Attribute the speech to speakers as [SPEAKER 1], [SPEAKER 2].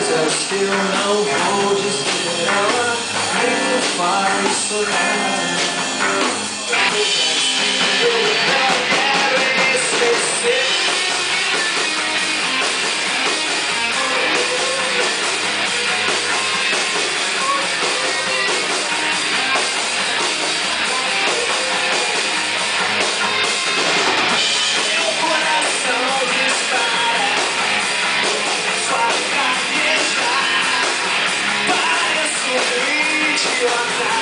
[SPEAKER 1] still no hold, just get out. Make a fire so Just